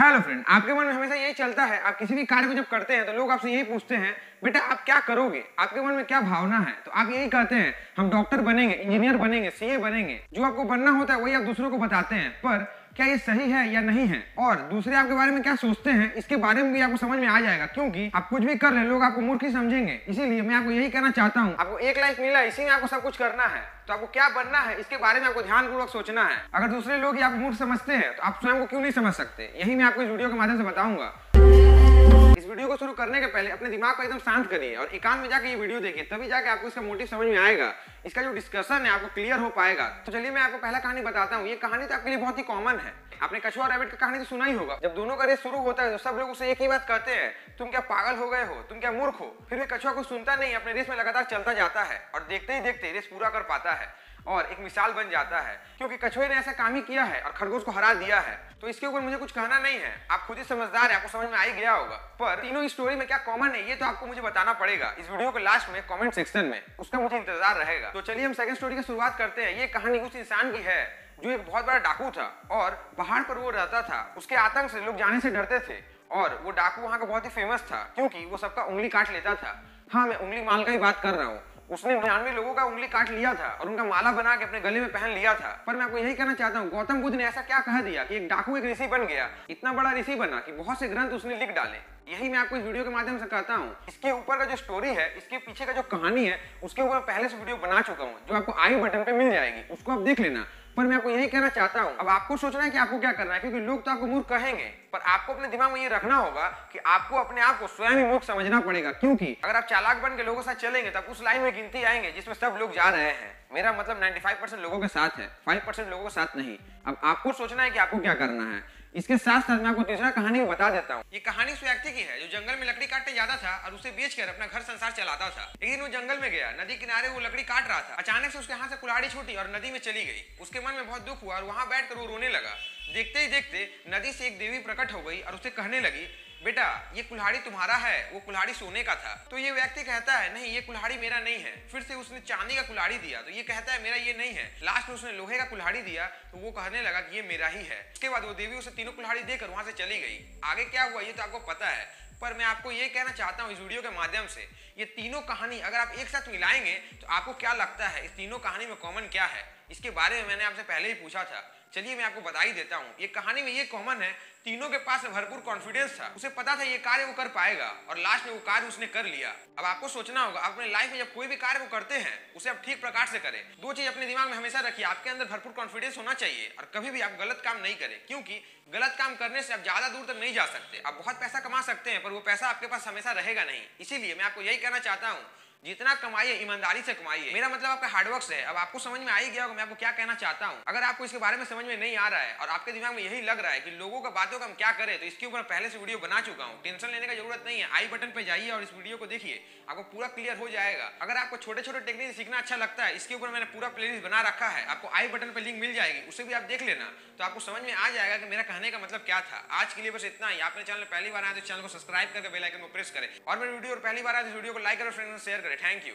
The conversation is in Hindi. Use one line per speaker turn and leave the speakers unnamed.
हेलो फ्रेंड आपके मन में हमेशा यही चलता है, आप किसी भी कार्य को जब करते हैं तो लोग आपसे यही पूछते हैं, बेटा, आप क्या करोगे? आपके मन में क्या भावना है? तो आप यही कहते हैं, हम डॉक्टर बनेंगे इंजीनियर बनेंगे सीए बनेंगे। जो आपको बनना होता है, वही आप दूसरों को बताते हैं। पर क्या ये सही है या नहीं है? और दूसरे आपके बारे में क्या सोचते हैं? इसके बारे में भी आपको समझ में आ जाएगा, क्योंकि आप कुछ भी कर ले लोग आपको मूर्ख ही समझेंगे। इसीलिए मैं आपको यही कहना चाहता हूँ, आपको एक लाइफ मिला, इसी में आपको सब कुछ करना है। तो आपको क्या बनना है? इसके बारे में आपको ध्यान पूर्वक सोचना है। अगर दूसरे लोग आपको मूर्ख समझते हैं तो आप स्वयं को क्यों नहीं समझ सकते? यही मैं आपको इस वीडियो के माध्यम से बताऊँगा। इस वीडियो को शुरू करने के पहले अपने दिमाग को एकदम शांत करिए और एकांत में जाकर ये वीडियो देखिए तभी जाके आपको इसका मोटिव समझ में आएगा। इसका जो डिस्कशन है, आपको क्लियर हो पाएगा। तो चलिए मैं आपको पहला कहानी बताता हूँ। ये कहानी तो आपके लिए बहुत ही कॉमन है। आपने कछुआ और रैबिट का कहानी तो सुना ही होगा। जब दोनों का रेस शुरू होता है तो सब लोग उसे एक ही बात कहते हैं, तुम क्या पागल हो गए हो? तुम क्या मूर्ख हो? फिर भी कछुआ को सुनता नहीं, अपने रेस में लगातार चलता जाता है और देखते ही देखते रेस पूरा कर पाता है और एक मिसाल बन जाता है, क्योंकि कछुए ने ऐसा काम ही किया है और खरगोश को हरा दिया है। तो इसके ऊपर मुझे कुछ कहना नहीं है। आप खुद ही समझदार है, आपको समझ में आ ही गया होगा। पर तीनों स्टोरी में क्या कॉमन है, ये तो आपको मुझे बताना पड़ेगा। इस वीडियो के लास्ट में कमेंट सेक्शन में, उसका मुझे इंतज़ार रहेगा। तो चलिए हम सेकंड स्टोरी की शुरुआत करते हैं। ये कहानी उस इंसान की है जो एक बहुत बड़ा डाकू था और पहाड़ पर वो रहता था उसके आतंक से लोग जाने से डरते थे। और वो डाकू वहाँ का बहुत ही फ़ेमस था क्योंकि वो सबका उंगली काट लेता था। हाँ मैं उंगली माल का ही बात कर रहा हूँ। उसने निन्यानवे लोगों का उंगली काट लिया था और उनका माला बना के अपने गले में पहन लिया था। पर मैं आपको यही कहना चाहता हूँ गौतम बुद्ध ने ऐसा क्या कह दिया कि एक डाकू एक ऋषि बन गया? इतना बड़ा ऋषि बना कि बहुत से ग्रंथ उसने लिख डाले। यही मैं आपको इस वीडियो के माध्यम से कहता हूँ। इसके ऊपर का जो स्टोरी है इसके पीछे का जो कहानी है उसके ऊपर पहले से वीडियो बना चुका हूँ जो आपको आई बटन पे मिल जाएगी। उसको आप देख लेना। पर मैं आपको यही कहना चाहता हूँ। अब आपको सोचना है कि आपको क्या करना है, क्योंकि लोग तो आपको मूर्ख कहेंगे, पर आपको अपने दिमाग में ये रखना होगा कि आपको अपने आप को स्वयं ही मूर्ख समझना पड़ेगा। क्योंकि अगर आप चालाक बन के लोगों के साथ चलेंगे, तब उस लाइन में गिनती आएँगे जिसमें सब लोग जा रहे हैं। मेरा मतलब 95 परसेंट लोगों के साथ है 5 परसेंट लोगों के साथ नहीं। अब आपको सोचना है कि आपको क्या करना है। इसके साथ साथ मैं आपको तीसरा कहानी भी बता देता हूँ। ये कहानी उस व्यक्ति की है। जो जंगल में लकड़ी काटने जाता था और उसे बेचकर अपना घर संसार चलाता था। एक दिन वो जंगल में गया। नदी किनारे वो लकड़ी काट रहा था। अचानक से उसके हाथ से कुल्हाड़ी छूटी और नदी में चली गई। उसके मन में बहुत दुख हुआ और वहाँ बैठ वो रोने लगा। देखते ही देखते नदी से एक देवी प्रकट हो गई और उसे कहने लगी बेटा, ये कुल्हाड़ी तुम्हारा है, वो कुल्हाड़ी सोने का था। तो ये व्यक्ति कहता है, नहीं, ये कुल्हाड़ी मेरा नहीं है। फिर से उसने चांदी का कुल्हाड़ी दिया। तो ये कहता है, मेरा ये नहीं है। लास्ट में उसने लोहे का कुल्हाड़ी दिया तो वो कहने लगा कि ये मेरा ही है। उसके बाद वो देवी उसे तीनों कुल्हाड़ी देकर वहाँ से चली गई। आगे क्या हुआ, ये तो आपको पता है। पर मैं आपको ये कहना चाहता हूँ इस वीडियो के माध्यम से, ये तीनों कहानी अगर आप एक साथ मिलाएँगे तो आपको क्या लगता है, इस तीनों कहानी में कॉमन क्या है? इसके बारे में मैंने आपसे पहले ही पूछा था। चलिए मैं आपको ही देता हूँ। ये कहानी में ये कॉमन है, तीनों के पास भरपूर कॉन्फिडेंस था। उसे पता था ये कार्य वो कर पाएगा और लास्ट में वो कार्य उसने कर लिया। अब आपको सोचना होगा अपने लाइफ में जब कोई भी कार्य को करते हैं, उसे आप ठीक प्रकार से करें। दो चीज़ अपने दिमाग में हमेशा रखिए, आपके अंदर भरपूर कॉन्फिडेंस होना चाहिए और कभी भी आप गलत काम नहीं करें, क्योंकि गलत काम करने से आप ज़्यादा दूर तक नहीं जा सकते। आप बहुत पैसा कमा सकते हैं, पर वो पैसा आपके पास हमेशा रहेगा नहीं। इसीलिए मैं आपको यही कहना चाहता हूँ जितना कमाइए, ईमानदारी से कमाइए। मेरा मतलब आपका हार्डवर्क से अब आपको समझ में आ ही गया होगा मैं आपको क्या कहना चाहता हूँ। अगर आपको इसके बारे में समझ में नहीं आ रहा है और आपके दिमाग में यही लग रहा है कि लोगों का बातों का हम क्या करें तो इसके ऊपर पहले से वीडियो बना चुका हूँ। टेंशन लेने का ज़रूरत नहीं है। आई बटन पे जाइए और इस वीडियो को देखिए। आपको पूरा क्लियर हो जाएगा। अगर आपको छोटे छोटे टेक्निक सीखना अच्छा लगता है, इसके ऊपर मैंने पूरा प्लेलिस्ट बना रखा है। आपको आई बटन पर लिंक मिल जाएगी। उसे भी आप देख लेना। तो आपको समझ में आ जाएगा कि मेरा कहने का मतलब क्या था। आज के लिए बस इतना ही। आपने चैनल पहली बार आया तो चैनल को सब्सक्राइब करके बेल आइकन को प्रेस करें। और मेरे वीडियो पहली बार आया तो वीडियो को लाइक करें फ्रेंड्स शेयर करें। Thank you